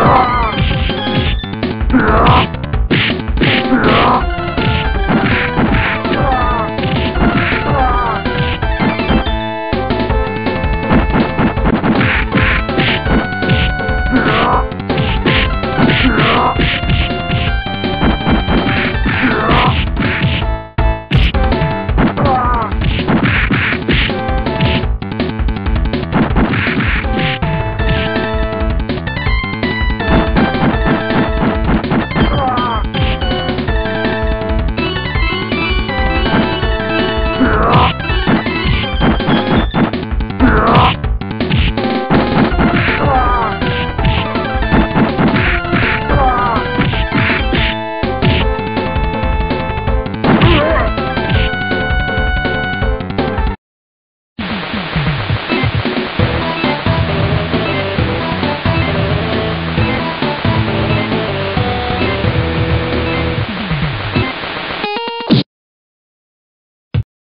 Oh.